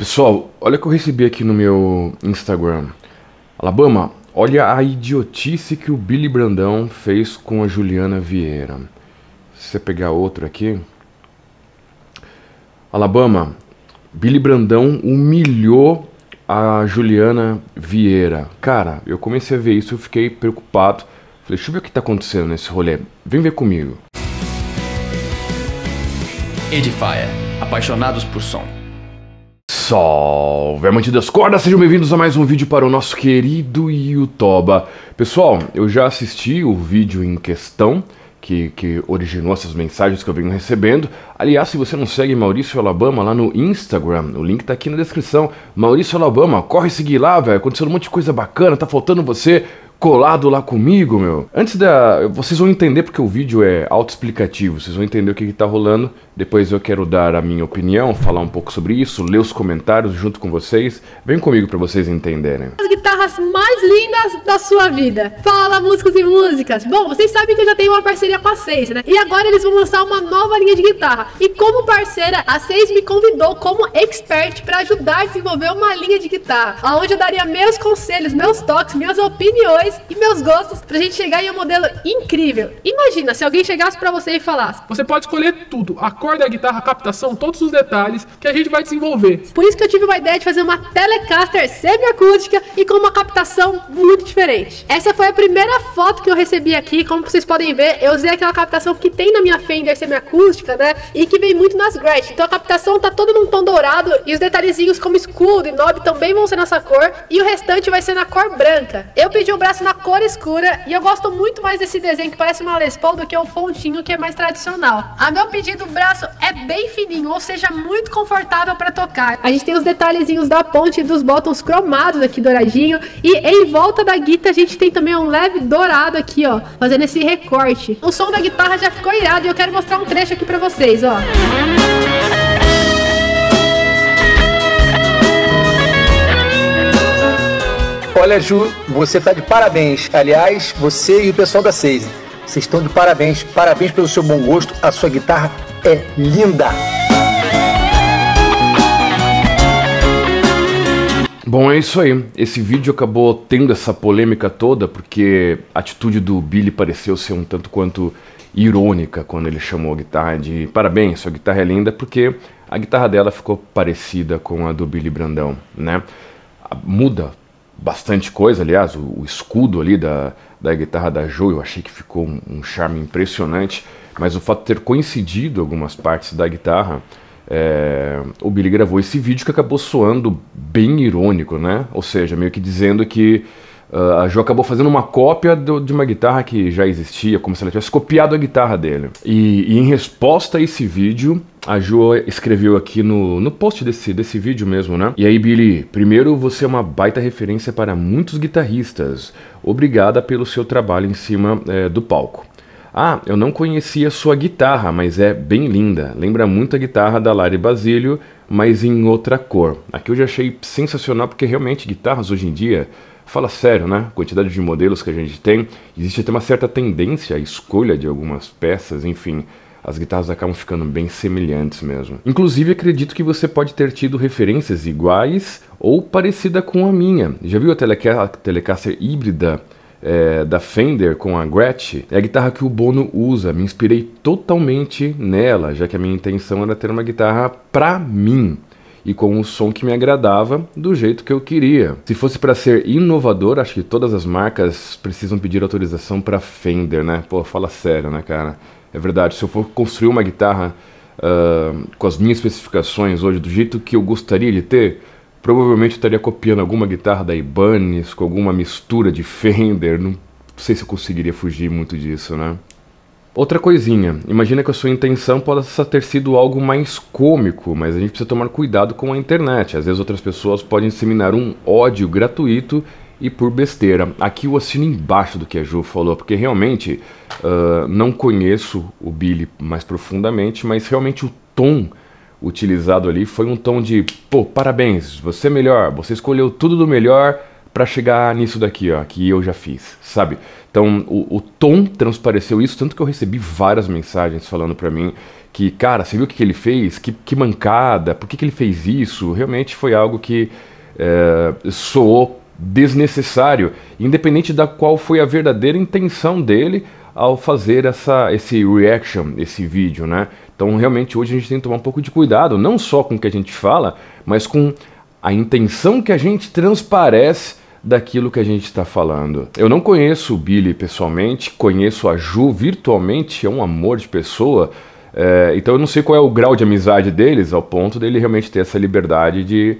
Pessoal, olha o que eu recebi aqui no meu Instagram. Alabama, olha a idiotice que o Billy Brandão fez com a Juliana Vieira. Se você pegar outro aqui. Alabama, Billy Brandão humilhou a Juliana Vieira. Cara, eu comecei a ver isso, eu fiquei preocupado. Falei, deixa eu ver o que tá acontecendo nesse rolê. Vem ver comigo. Edifier, apaixonados por som. Salve, amante das cordas, sejam bem-vindos a mais um vídeo para o nosso querido Yutoba. Pessoal, eu já assisti o vídeo em questão, que, que originou essas mensagens que eu venho recebendo. Aliás, se você não segue Maurício Alabama lá no Instagram, o link tá aqui na descrição. Maurício Alabama, corre seguir lá, velho. Aconteceu um monte de coisa bacana, tá faltando você colado lá comigo, meu. Antes da. Vocês vão entender porque o vídeo é autoexplicativo, vocês vão entender o que, que tá rolando. Depois eu quero dar a minha opinião, falar um pouco sobre isso, ler os comentários junto com vocês. Vem comigo para vocês entenderem. As guitarras mais lindas da sua vida. Fala músicos e músicas. Bom, vocês sabem que eu já tenho uma parceria com a Seis, né? E agora eles vão lançar uma nova linha de guitarra. E como parceira, a Seis me convidou como expert para ajudar a desenvolver uma linha de guitarra, onde eu daria meus conselhos, meus toques, minhas opiniões e meus gostos pra gente chegar em um modelo incrível. Imagina se alguém chegasse para você e falasse: Você pode escolher tudo, a cor da guitarra, a captação, todos os detalhes que a gente vai desenvolver. Por isso que eu tive uma ideia de fazer uma Telecaster semiacústica e com uma captação muito diferente. Essa foi a primeira foto que eu recebi aqui, como vocês podem ver, eu usei aquela captação que tem na minha Fender semiacústica, né? E que vem muito nas Gretsch. Então a captação tá toda num tom dourado e os detalhezinhos como escudo e knob também vão ser nessa cor e o restante vai ser na cor branca. Eu pedi o braço na cor escura e eu gosto muito mais desse desenho que parece uma Les Paul do que o pontinho que é mais tradicional. A meu pedido, o braço é bem fininho, ou seja, muito confortável para tocar. A gente tem os detalhezinhos da ponte e dos botões cromados aqui douradinho e em volta da guitarra a gente tem também um leve dourado aqui, ó, fazendo esse recorte. O som da guitarra já ficou irado e eu quero mostrar um trecho aqui para vocês, ó. Olha, Ju, você tá de parabéns. Aliás, você e o pessoal da Seise. Vocês estão de parabéns. Parabéns pelo seu bom gosto. A sua guitarra é linda. Bom, é isso aí. Esse vídeo acabou tendo essa polêmica toda porque a atitude do Billy pareceu ser um tanto quanto irônica quando ele chamou a guitarra de parabéns, sua guitarra é linda, porque a guitarra dela ficou parecida com a do Billy Brandão, né? Muda bastante coisa, aliás, o, o, escudo ali da, da guitarra da Joe eu achei que ficou um, um, charme impressionante, mas o fato de ter coincidido algumas partes da guitarra, é, o Billy gravou esse vídeo que acabou soando bem irônico, né? Ou seja, meio que dizendo que Uh, a Jo acabou fazendo uma cópia do, de uma guitarra que já existia, como se ela tivesse copiado a guitarra dele. E, e em resposta a esse vídeo, a Jo escreveu aqui no, no post desse, desse vídeo mesmo, né? E aí, Billy, primeiro você é uma baita referência para muitos guitarristas. Obrigada pelo seu trabalho em cima é, do palco. Ah, eu não conhecia sua guitarra, mas é bem linda. Lembra muito a guitarra da Lari Basílio, mas em outra cor. Aqui eu já achei sensacional porque realmente guitarras hoje em dia Fala sério, né? A quantidade de modelos que a gente tem, existe até uma certa tendência à escolha de algumas peças, enfim, as guitarras acabam ficando bem semelhantes mesmo. Inclusive, acredito que você pode ter tido referências iguais ou parecida com a minha. Já viu a Telecaster híbrida é, da Fender com a Gretsch? É a guitarra que o Bono usa. Me inspirei totalmente nela, já que a minha intenção era ter uma guitarra pra mim e com um som que me agradava do jeito que eu queria. Se fosse para ser inovador, acho que todas as marcas precisam pedir autorização para Fender, né? Pô, fala sério, né, cara? É verdade, se eu for construir uma guitarra uh, com as minhas especificações hoje, do jeito que eu gostaria de ter, provavelmente estaria copiando alguma guitarra da Ibanez, com alguma mistura de Fender, não sei se eu conseguiria fugir muito disso, né? Outra coisinha, imagina que a sua intenção possa ter sido algo mais cômico, mas a gente precisa tomar cuidado com a internet. Às vezes outras pessoas podem disseminar um ódio gratuito e por besteira. Aqui eu assino embaixo do que a Ju falou, porque realmente uh, não conheço o Billy mais profundamente, mas realmente o tom utilizado ali foi um tom de, pô, parabéns, você é melhor, você escolheu tudo do melhor para chegar nisso daqui, ó, que eu já fiz, sabe? Então, o, o, tom transpareceu isso, tanto que eu recebi várias mensagens falando para mim que, cara, você viu o que, que ele fez? Que, que mancada, por que, que ele fez isso? Realmente foi algo que é, soou desnecessário, independente da qual foi a verdadeira intenção dele ao fazer essa, esse reaction, esse vídeo, né? Então, realmente, hoje a gente tem que tomar um pouco de cuidado, não só com o que a gente fala, mas com a intenção que a gente transparece daquilo que a gente está falando. Eu não conheço o Billy pessoalmente, conheço a Ju virtualmente, é um amor de pessoa, é, então eu não sei qual é o grau de amizade deles, ao ponto dele realmente ter essa liberdade de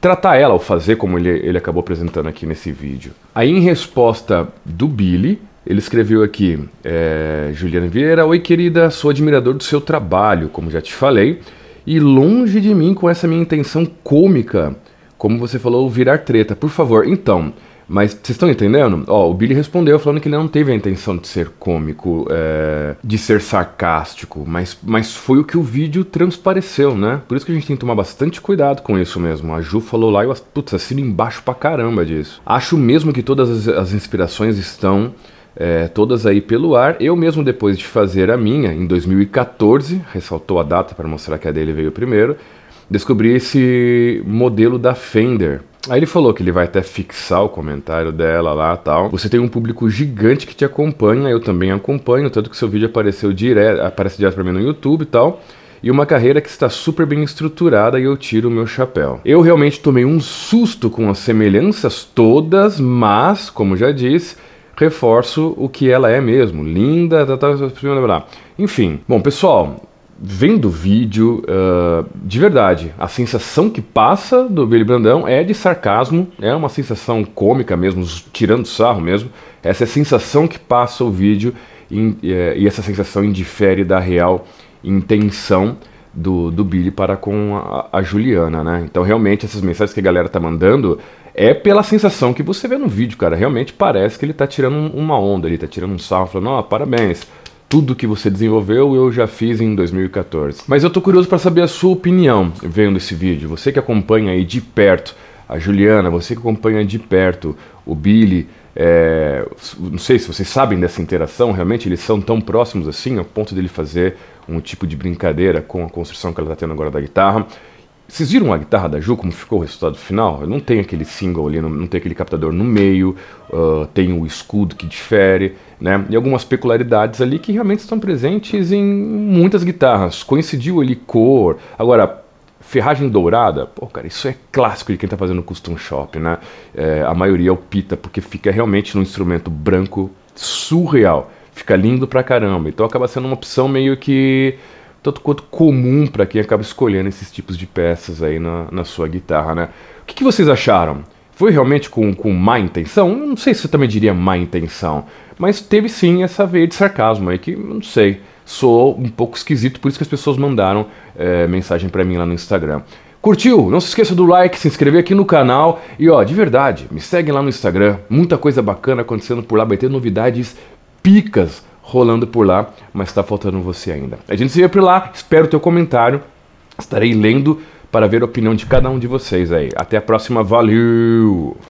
tratar ela, ou fazer como ele, ele acabou apresentando aqui nesse vídeo. Aí, em resposta do Billy, ele escreveu aqui, é, Juliana Vieira, Oi querida, sou admirador do seu trabalho, como já te falei, e longe de mim com essa minha intenção cômica, como você falou, virar treta. Por favor, então, mas vocês estão entendendo? Ó, o Billy respondeu falando que ele não teve a intenção de ser cômico, é, de ser sarcástico, mas, mas foi o que o vídeo transpareceu, né? Por isso que a gente tem que tomar bastante cuidado com isso mesmo. A Ju falou lá e eu, putz, assino embaixo pra caramba disso. Acho mesmo que todas as, as inspirações estão é, todas aí pelo ar. Eu mesmo, depois de fazer a minha, em 2014, ressaltou a data para mostrar que a dele veio primeiro, descobri esse modelo da Fender. Aí ele falou que ele vai até fixar o comentário dela lá tal. Você tem um público gigante que te acompanha, eu também acompanho, tanto que seu vídeo apareceu direto, aparece direto para mim no YouTube e tal. E uma carreira que está super bem estruturada e eu tiro o meu chapéu. Eu realmente tomei um susto com as semelhanças todas, mas, como já disse, reforço o que ela é mesmo. Linda, tá, tá, tá, enfim. Bom, pessoal, vendo o vídeo, uh, de verdade, a sensação que passa do Billy Brandão é de sarcasmo, é uma sensação cômica mesmo, tirando sarro mesmo. Essa é a sensação que passa o vídeo e, eh, e essa sensação indifere da real intenção do, do Billy para com a, a, Juliana, né? Então, realmente, essas mensagens que a galera tá mandando é pela sensação que você vê no vídeo, cara. Realmente parece que ele tá tirando uma onda, ele tá tirando um sarro, falando, ó, oh, parabéns tudo que você desenvolveu eu já fiz em 2014. Mas eu tô curioso para saber a sua opinião vendo esse vídeo. Você que acompanha aí de perto a Juliana, você que acompanha de perto o Billy, é, não sei se vocês sabem dessa interação, realmente eles são tão próximos assim, ao ponto dele fazer um tipo de brincadeira com a construção que ela está tendo agora da guitarra. Vocês viram a guitarra da Ju, como ficou o resultado final? Não tem aquele single ali, não, tem aquele captador no meio, uh, tem o escudo que difere, né? E algumas peculiaridades ali que realmente estão presentes em muitas guitarras. Coincidiu ali cor. Agora, ferragem dourada, pô, cara, isso é clássico de quem está fazendo custom shop, né? É, a maioria o pita, porque fica realmente num instrumento branco surreal. Fica lindo pra caramba. Então acaba sendo uma opção meio que tanto quanto comum para quem acaba escolhendo esses tipos de peças aí na, na sua guitarra, né? O que, que vocês acharam? Foi realmente com, com má intenção? Não sei se eu também diria má intenção, mas teve sim essa veia de sarcasmo aí que, não sei, soou um pouco esquisito, por isso que as pessoas mandaram é, mensagem para mim lá no Instagram. Curtiu? Não se esqueça do like, se inscrever aqui no canal e ó, de verdade, me segue lá no Instagram, muita coisa bacana acontecendo por lá, vai ter novidades picas rolando por lá, mas está faltando você ainda. A gente se vê por lá, espero o teu comentário, estarei lendo para ver a opinião de cada um de vocês aí. Até a próxima, valeu!